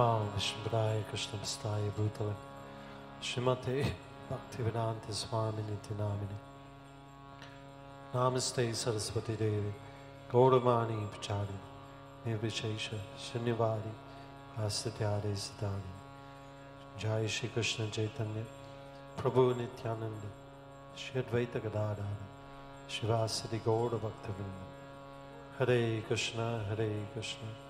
Namo Vishnupadaya Krishna Vastaya Bhutale Srimate Bhaktivedanta Swami Niti Namini Namaste Saraswati Devi Gauramani Pachari Nirvishesha Shunyavadi Asatyade Sadani Jai Shri Krishna Chaitanya Prabhu Nityananda Shri Advaita Gadadara Shivasati Gaura Bhaktavinda Hare Krishna Hare Krishna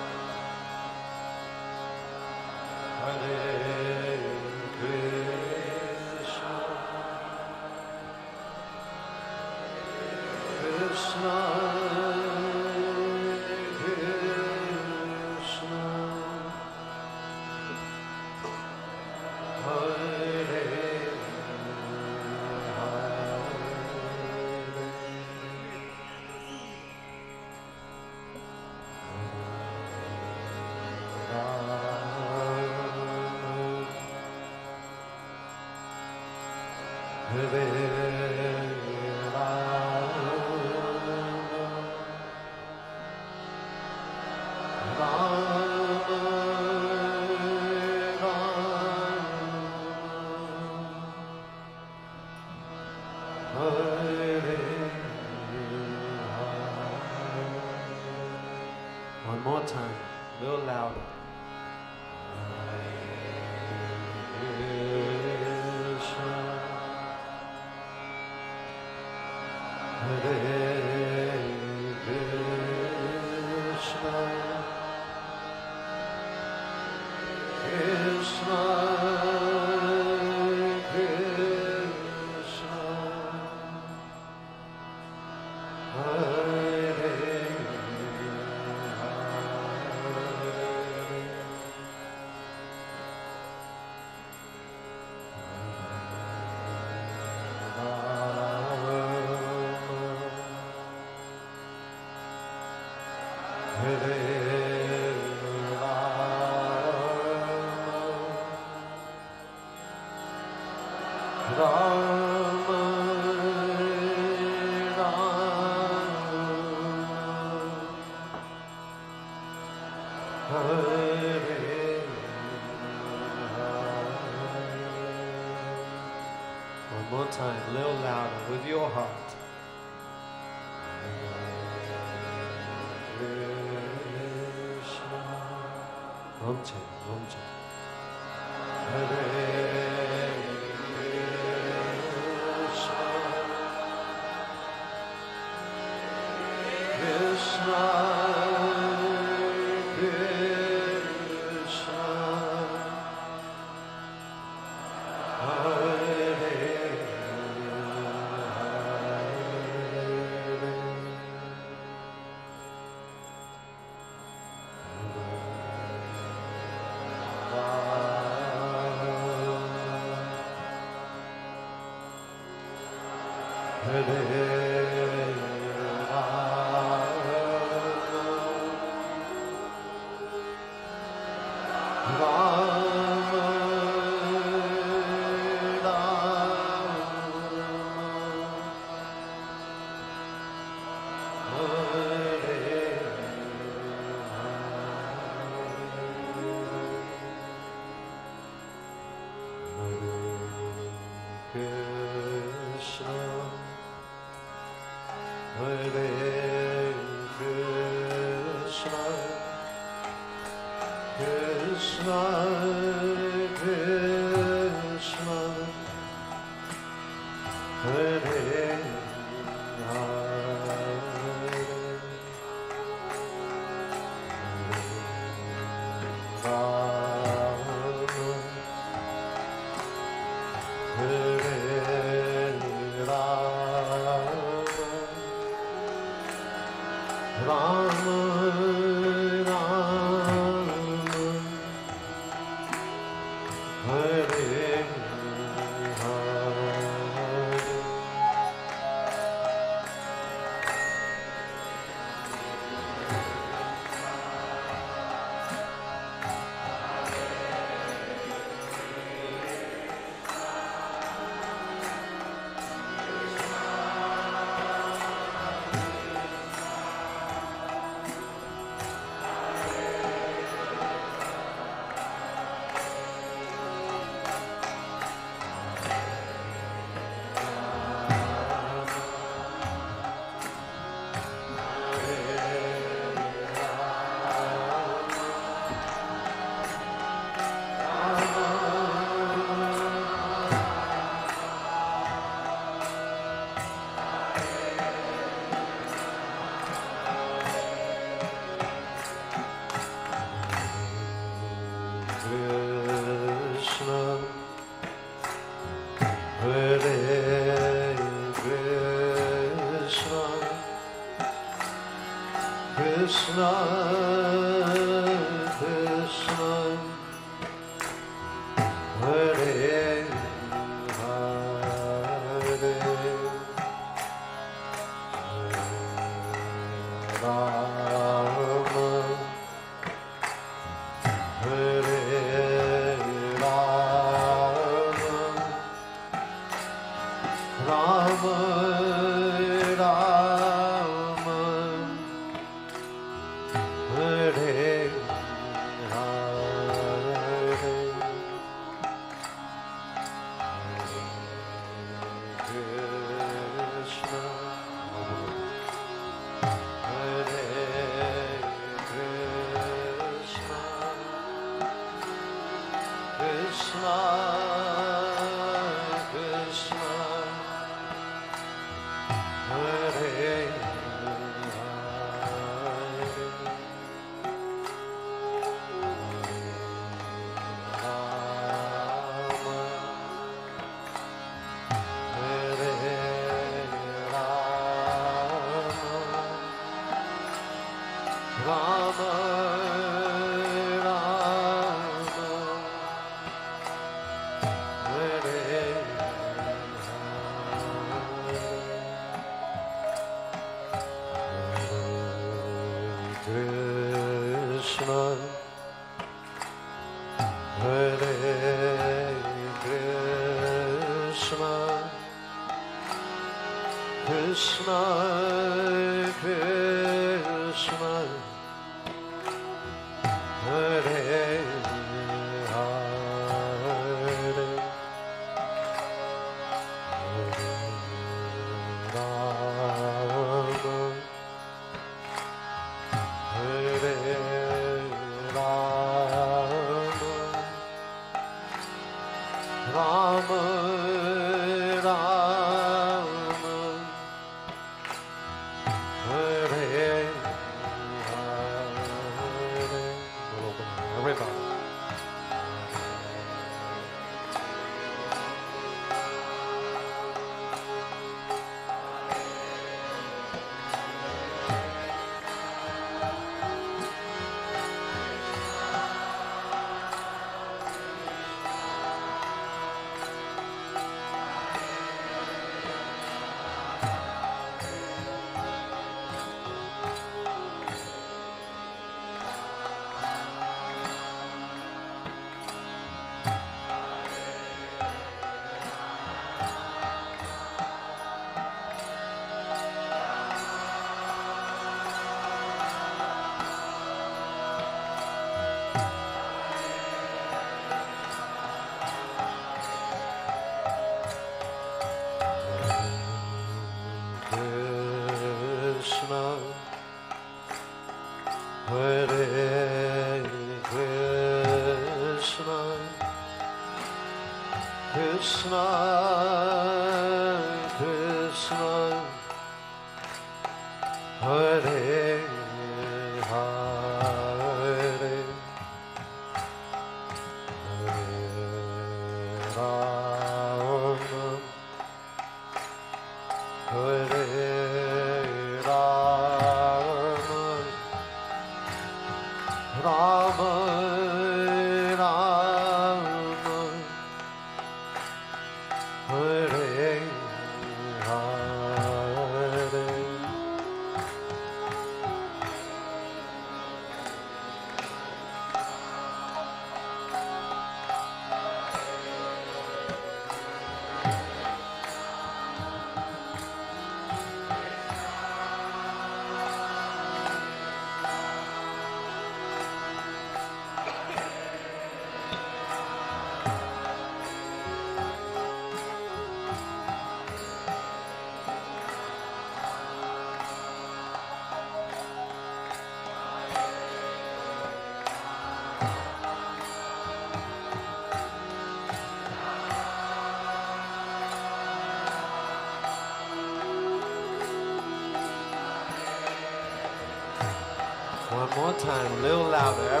time, a little louder,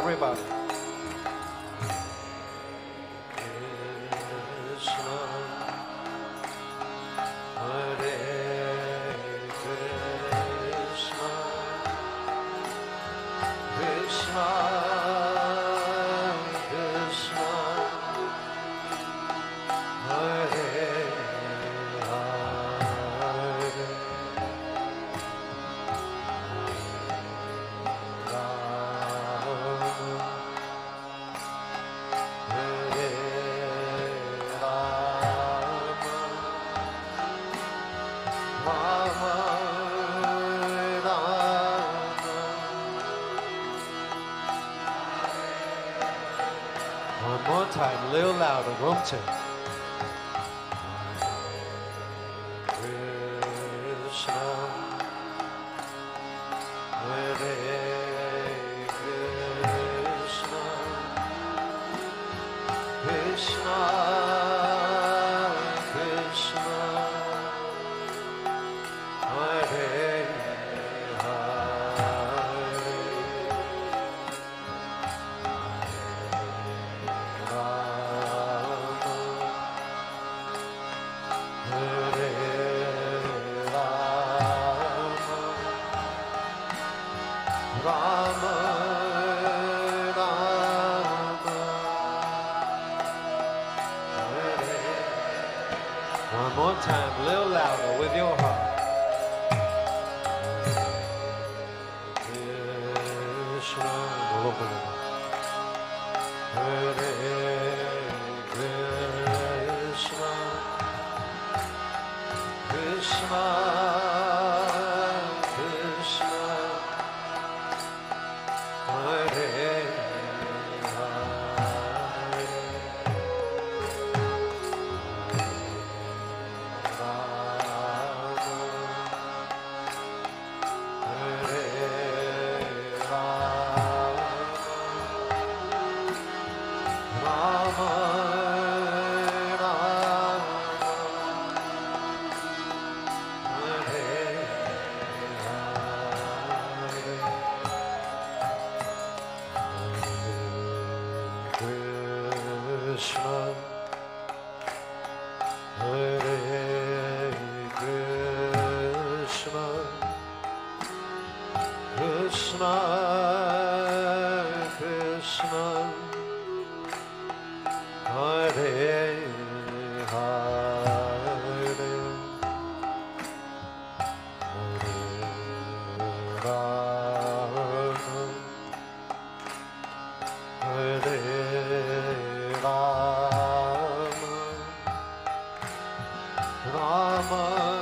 culture. Rama,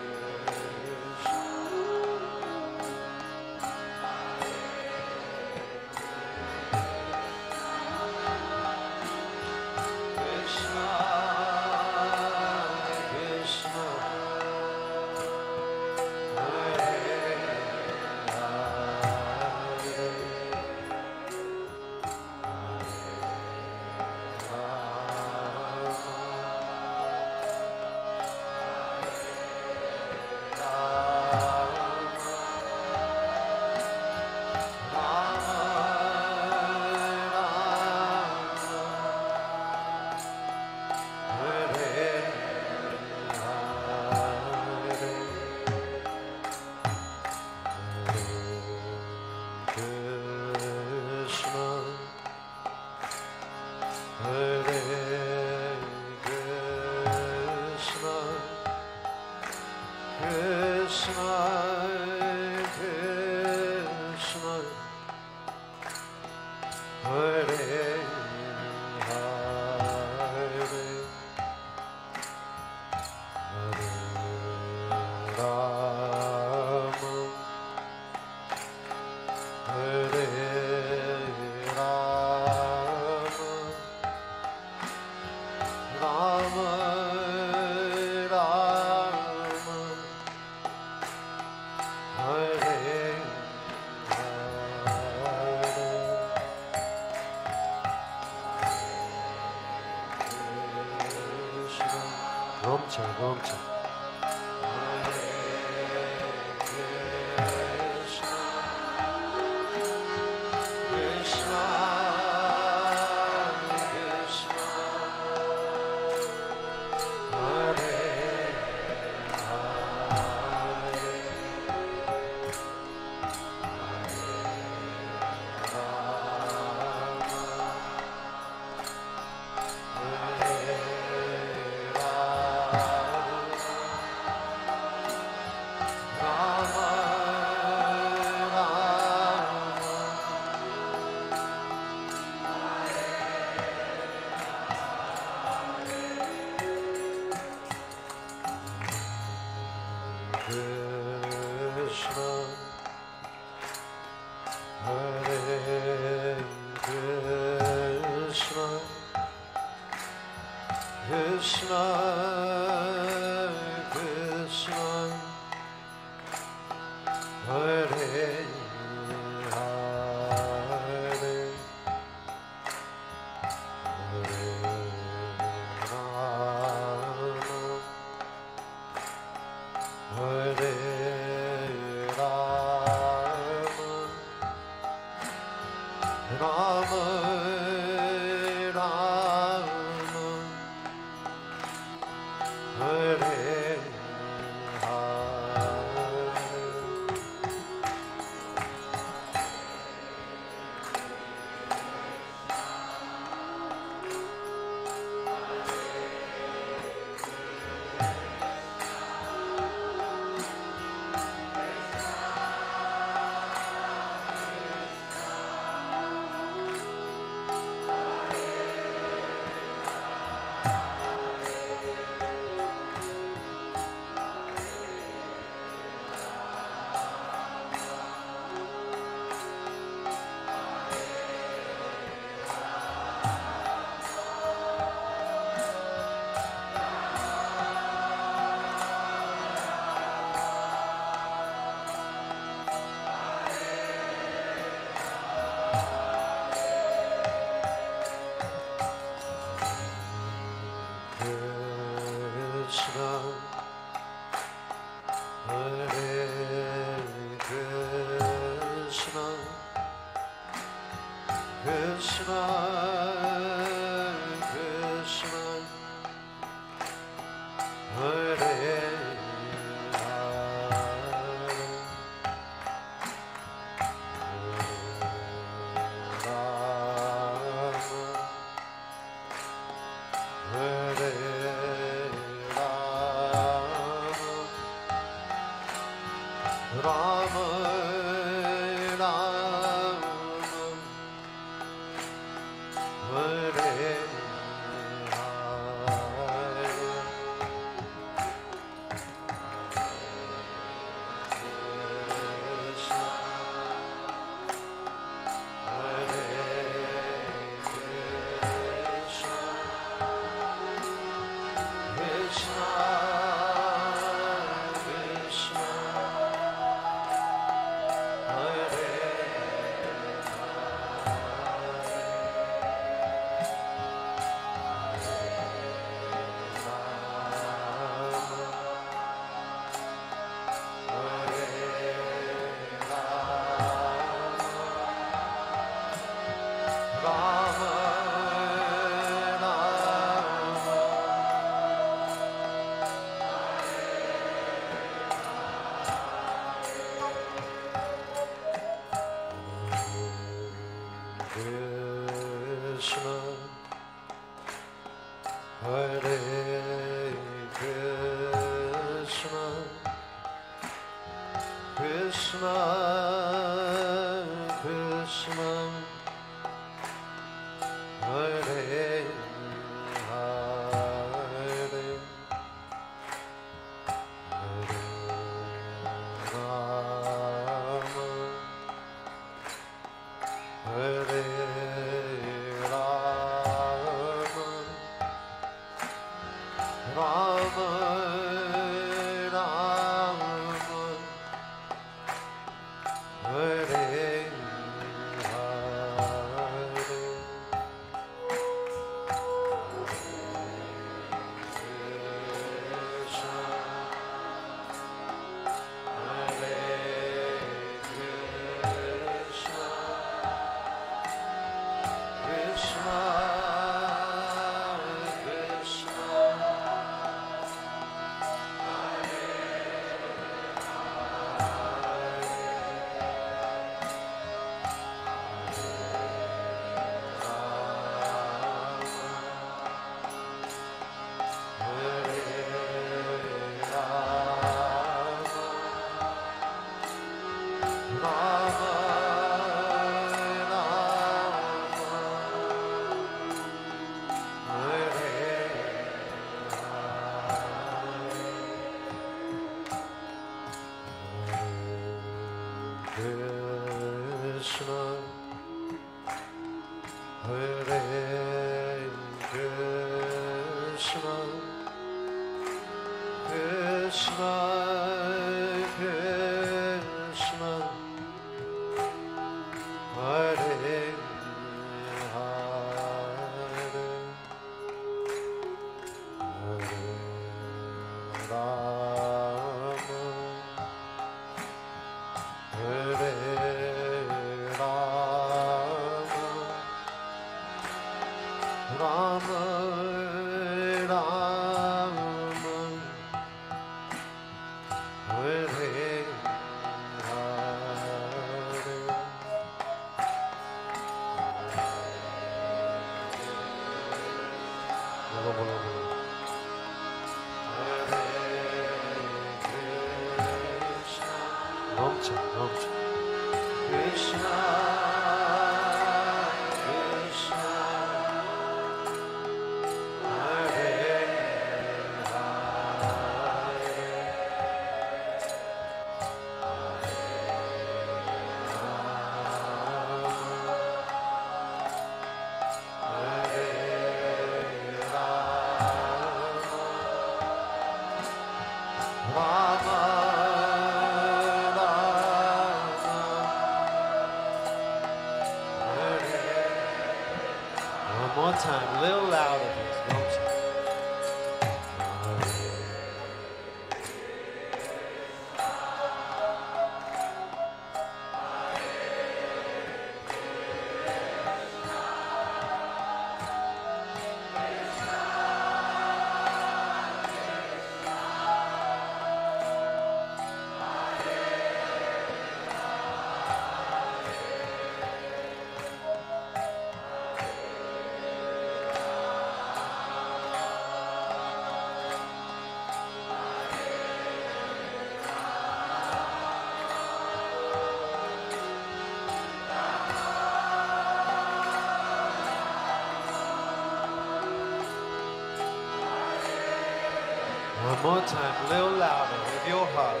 time, a little louder with your heart.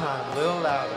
Time, a little louder,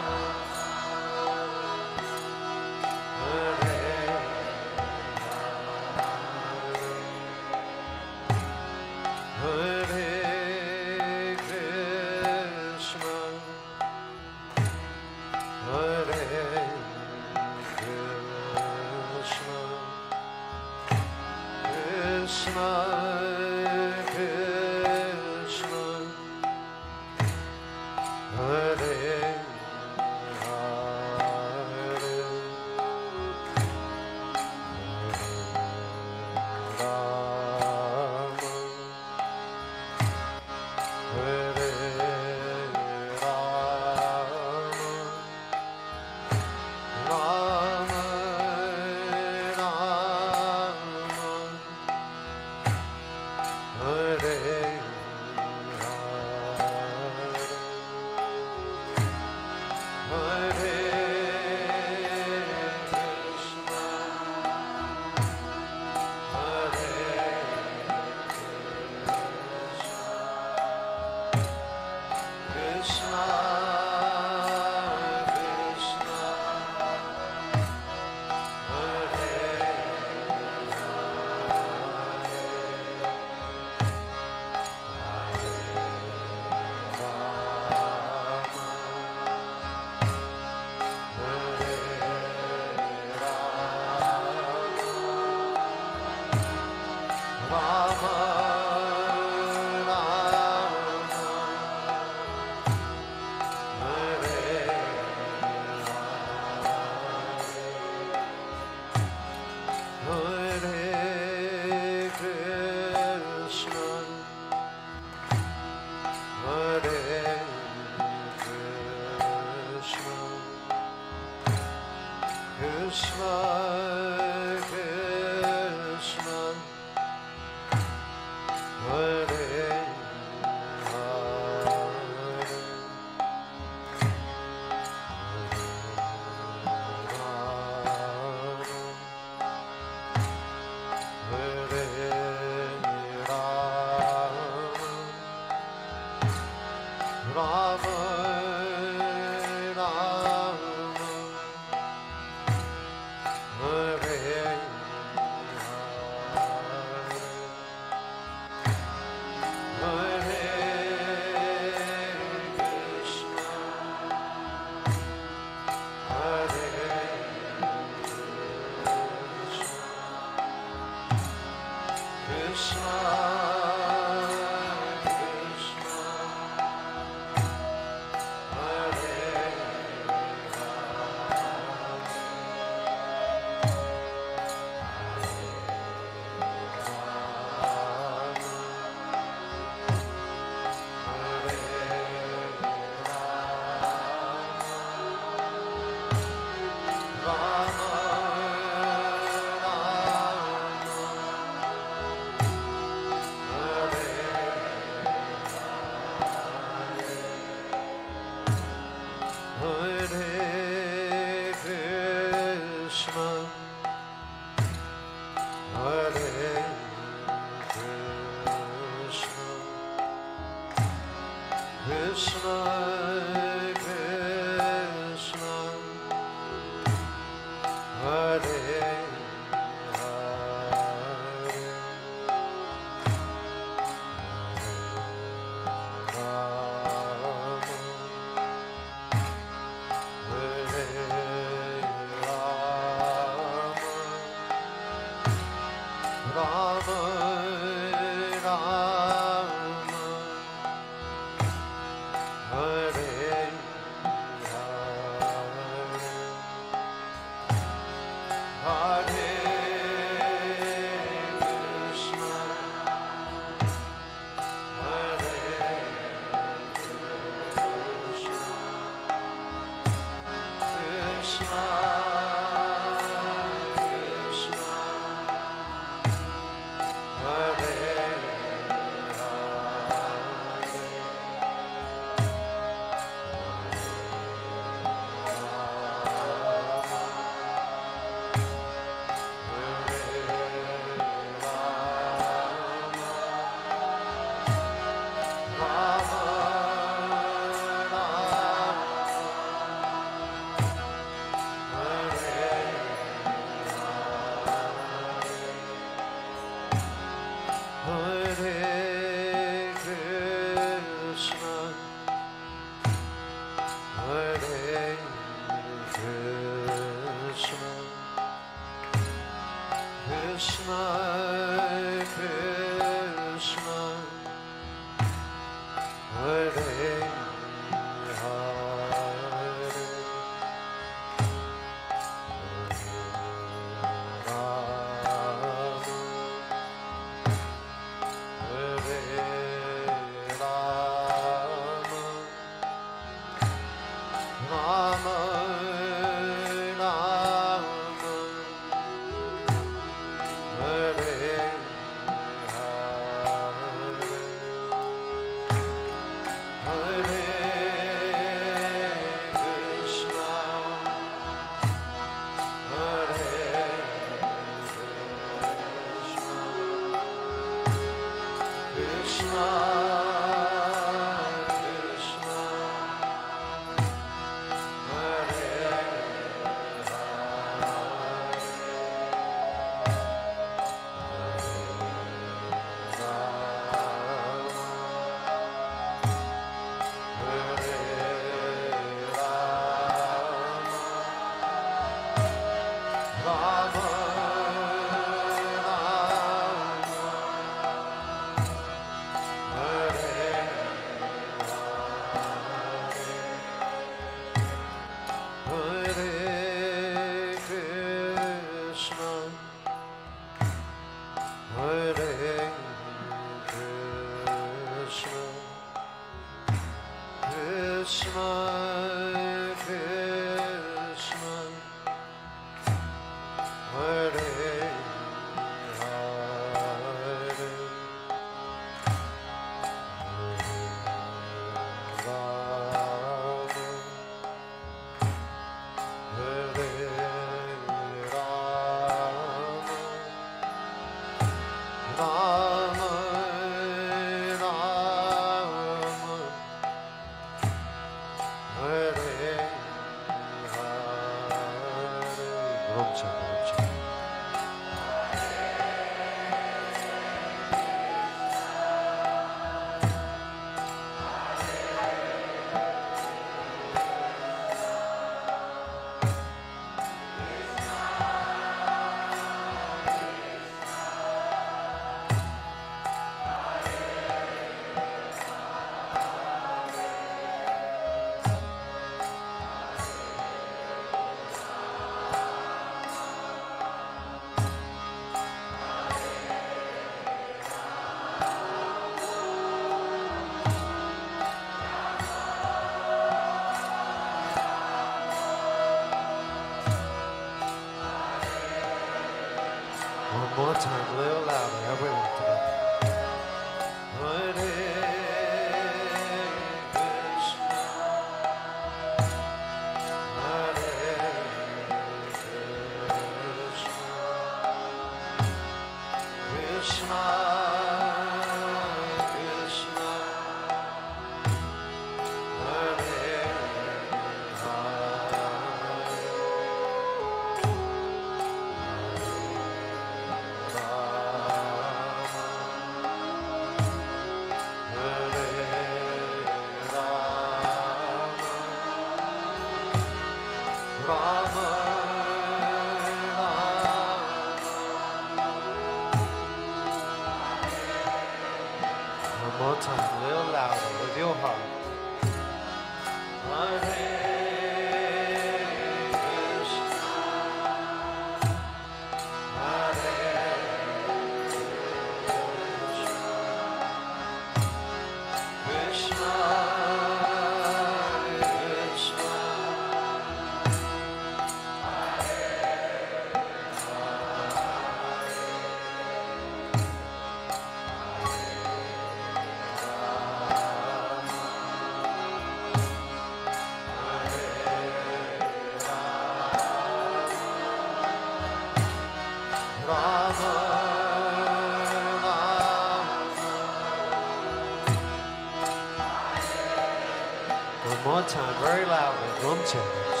One more time, very loudly, drum challenge.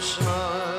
Smile.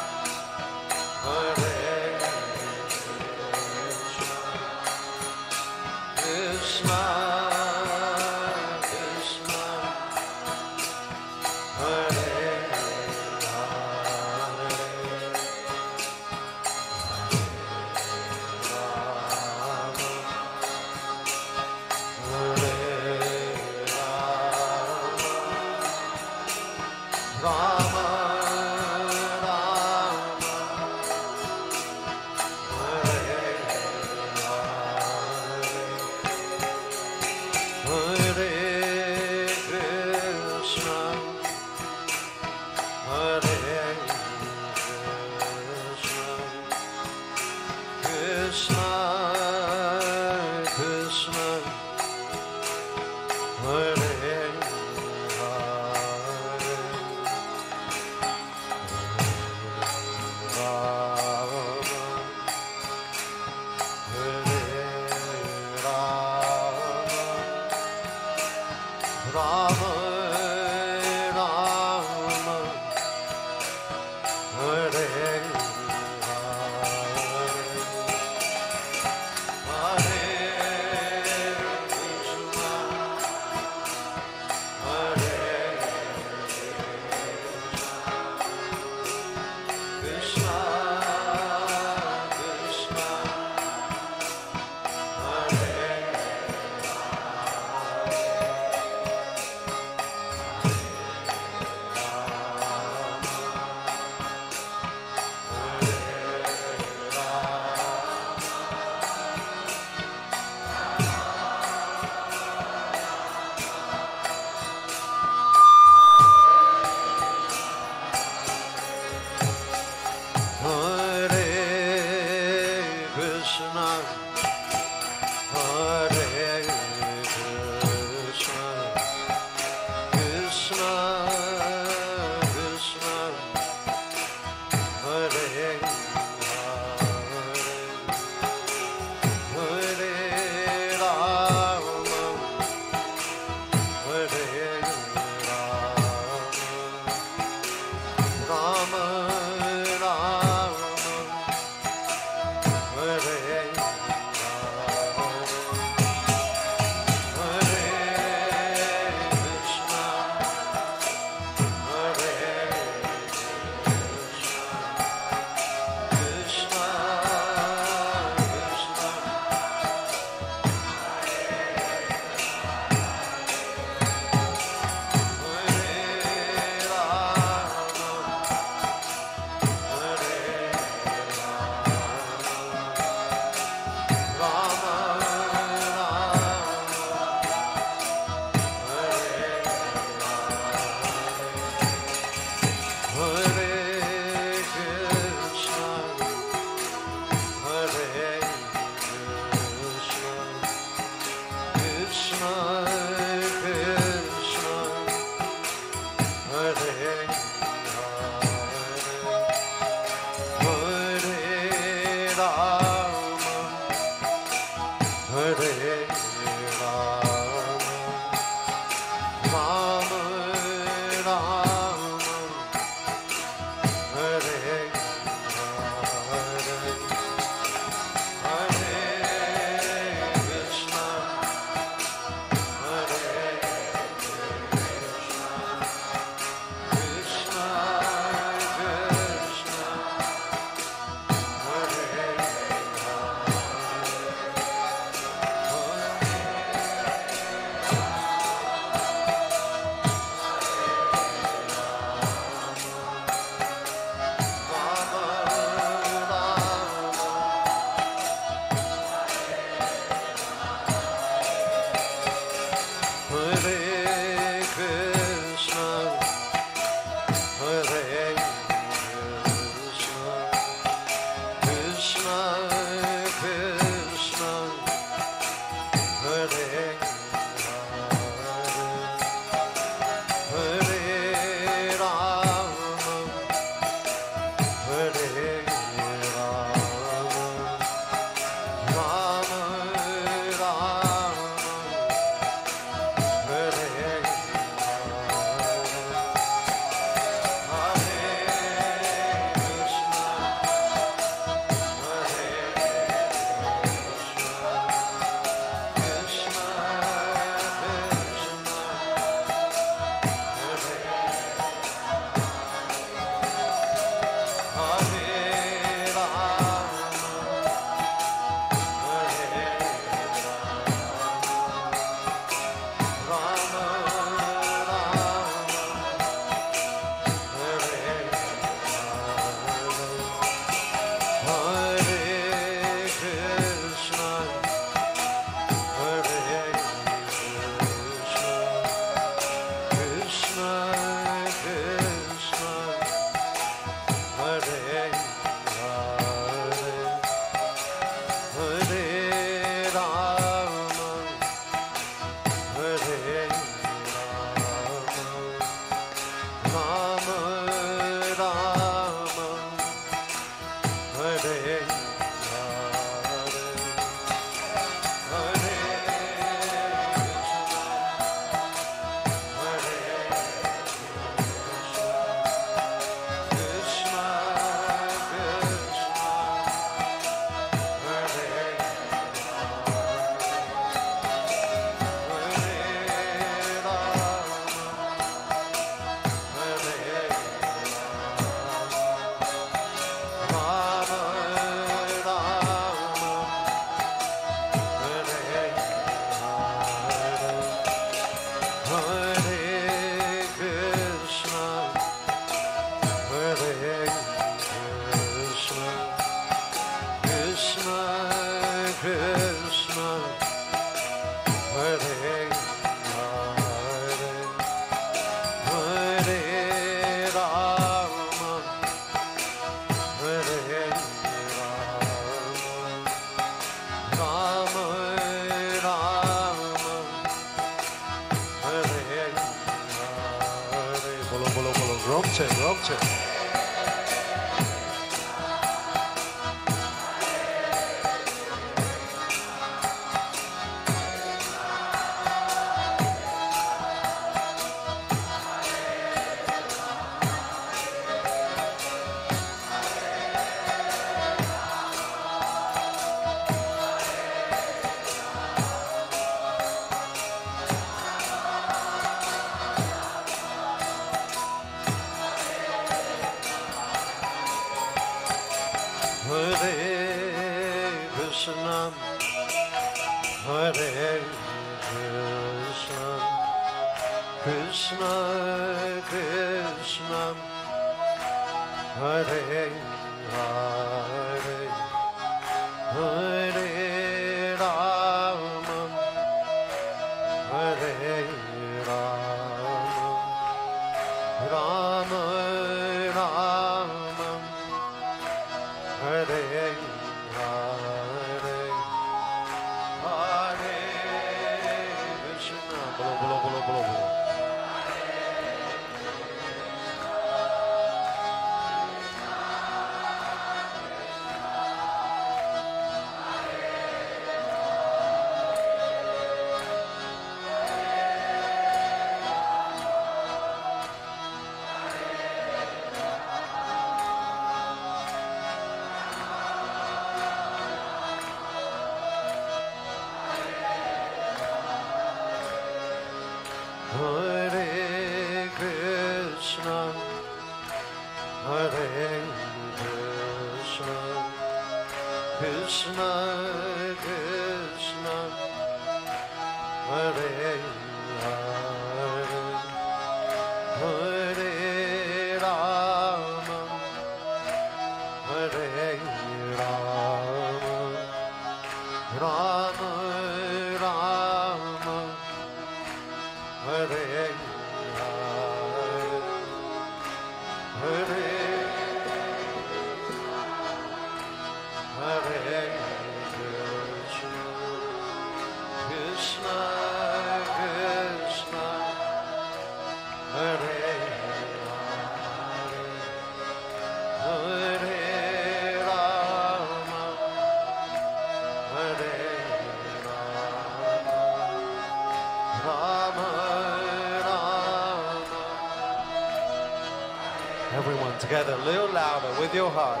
Together, a little louder with your heart.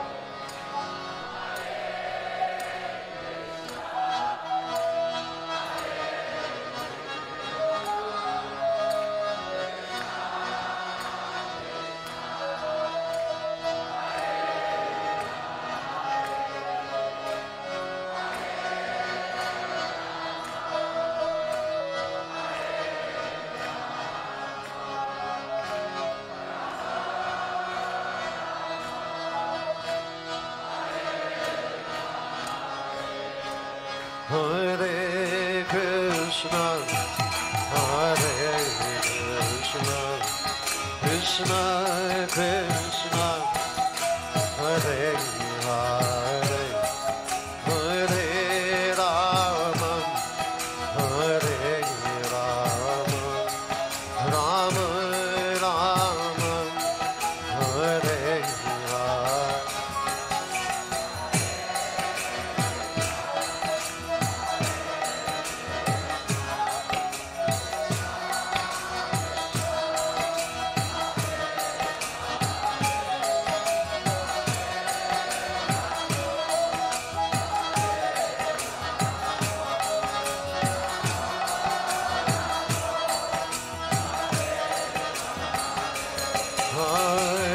Hare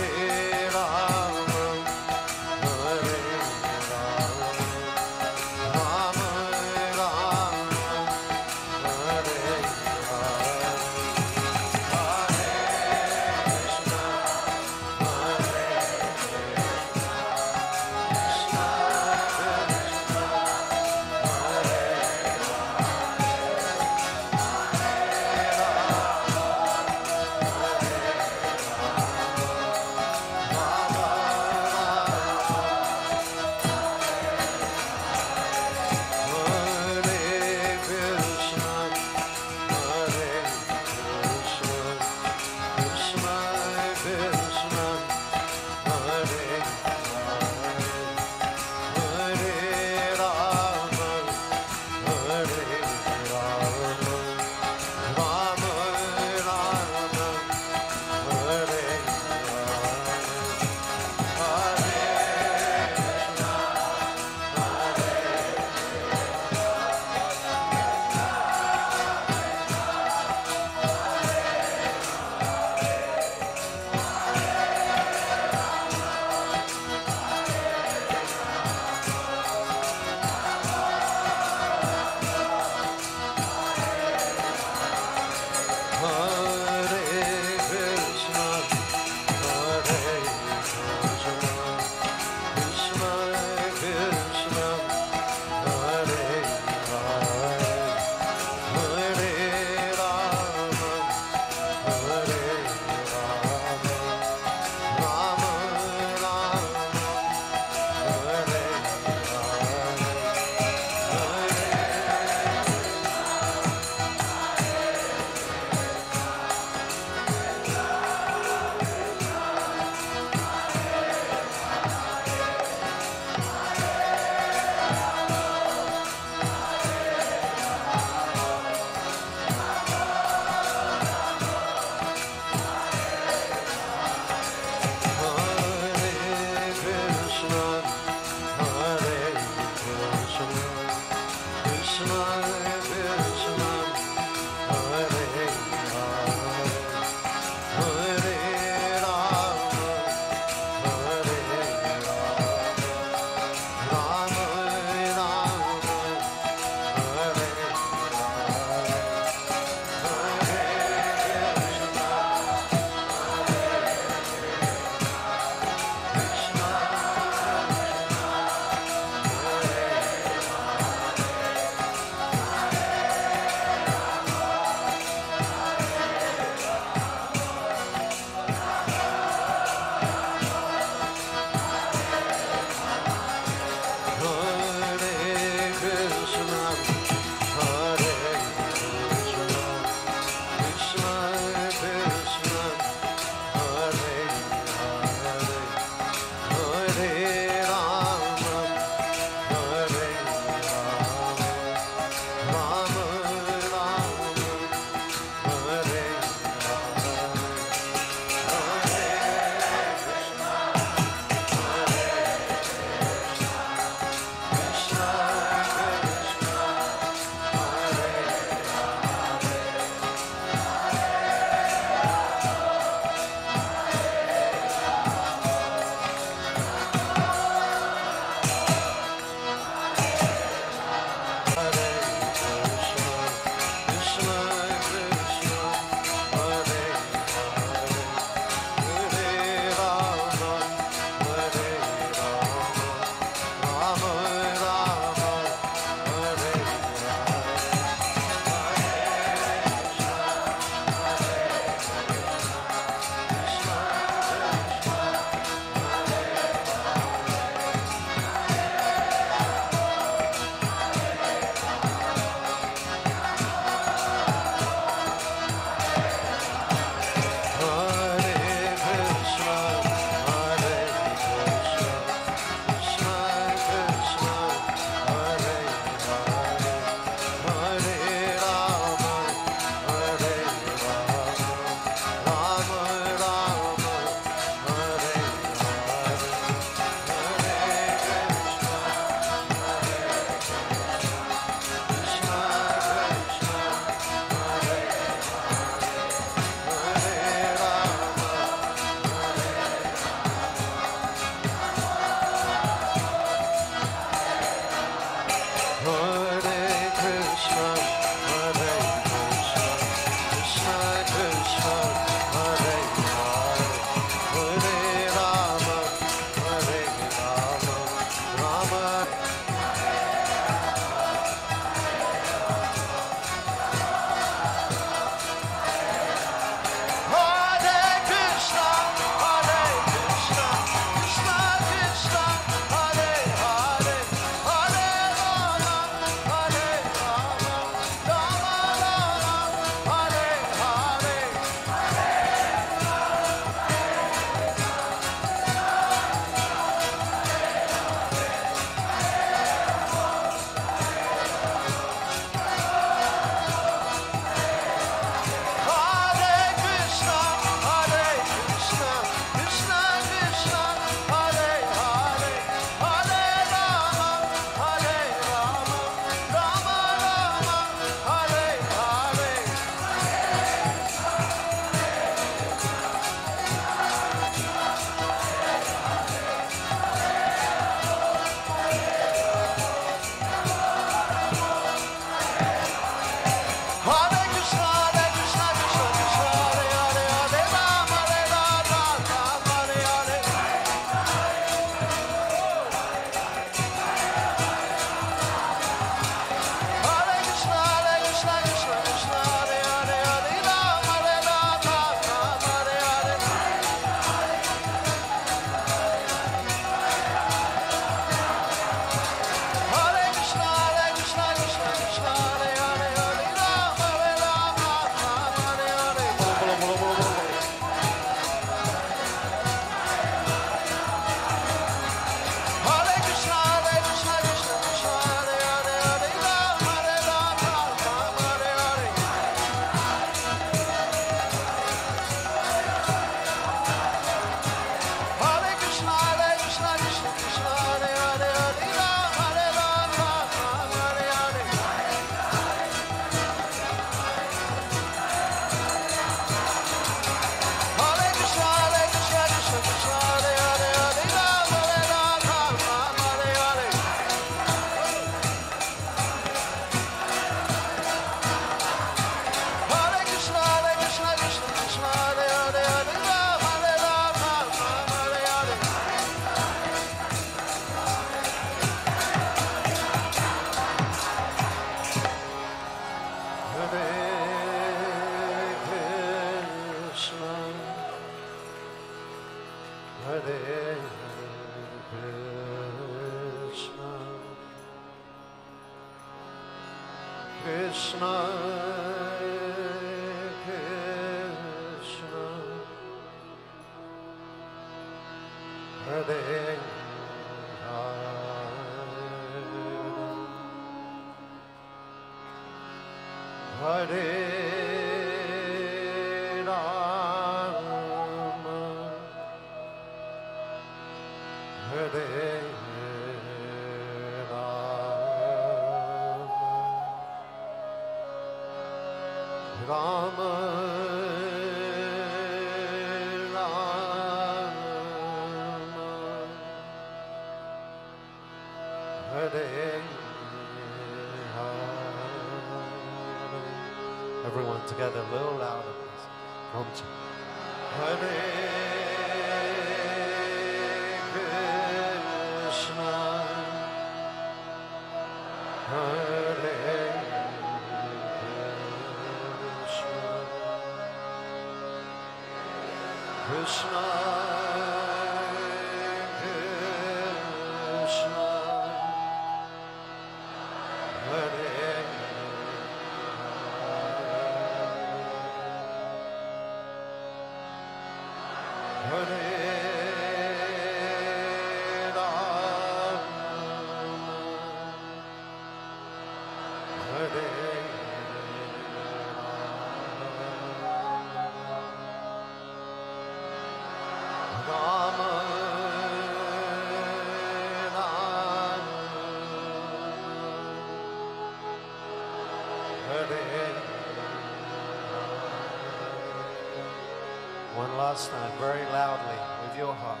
loudly with your heart.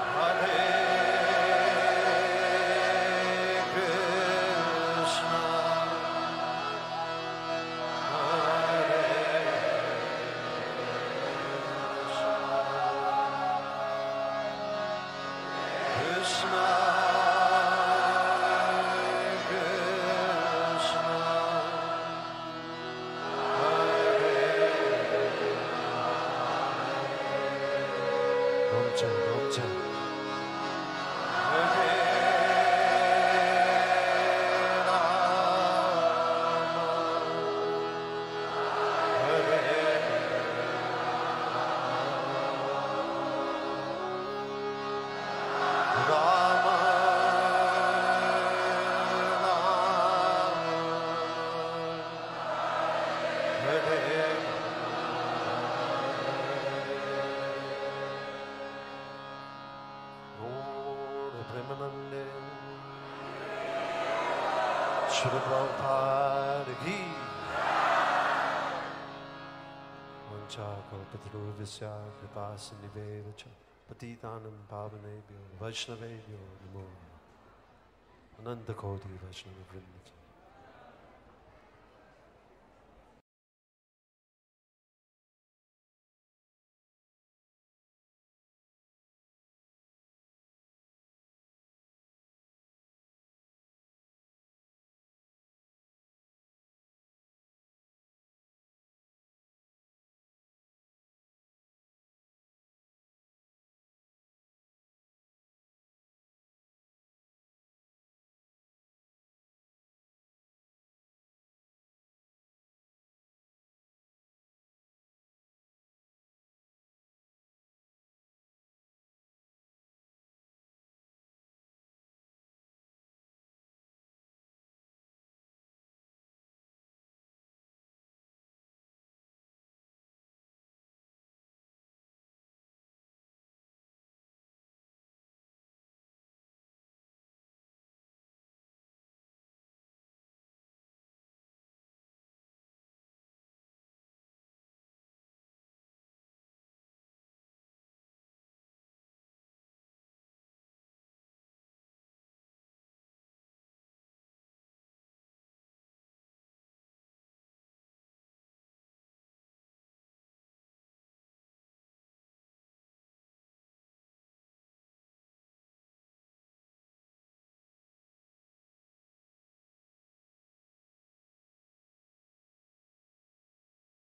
Hallelujah. પાવનપાવનાભ્યાસનિભેવ ચ પતિતાનં પાવનેભ્યો વૈષ્ણવેભ્યો નમો અનંત કોટી વૈષ્ણવ વૃંદ